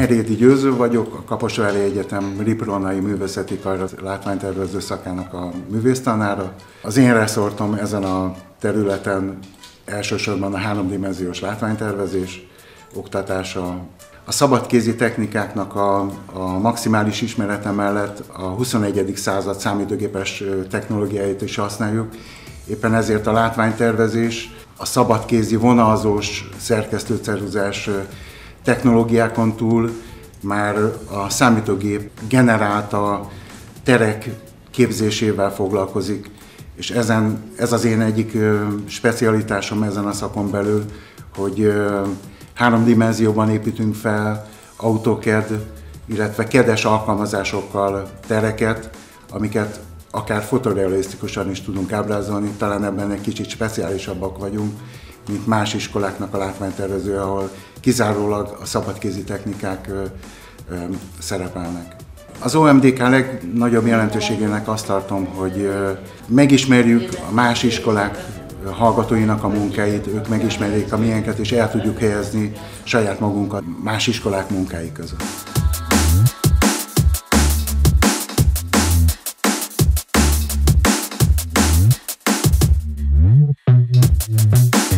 Herédi Győző vagyok, a Kaposvári Egyetem Ripronai Művészeti Kar látványtervező szakának a művésztanára. Az én reszortom ezen a területen elsősorban a háromdimenziós látványtervezés, oktatása, a szabadkézi technikáknak a, a maximális ismerete mellett a 21. század számítógépes technológiáit is használjuk. Éppen ezért a látványtervezés, a szabadkézi vonalzós szerkesztőceruzás technológiákon túl már a számítógép generálta terek képzésével foglalkozik, és ezen, ez az én egyik specialitásom ezen a szakon belül, hogy három dimenzióban építünk fel AutoCAD, illetve kedes alkalmazásokkal tereket, amiket akár fotorealisztikusan is tudunk ábrázolni, talán ebben egy kicsit speciálisabbak vagyunk, mint más iskoláknak a látványtervező, ahol kizárólag a szabadkézi technikák szerepelnek. Az OMDK legnagyobb jelentőségének azt tartom, hogy megismerjük a más iskolák hallgatóinak a munkáit, ők megismerjék a miénket, és el tudjuk helyezni saját magunkat más iskolák munkái között. Mm-hmm.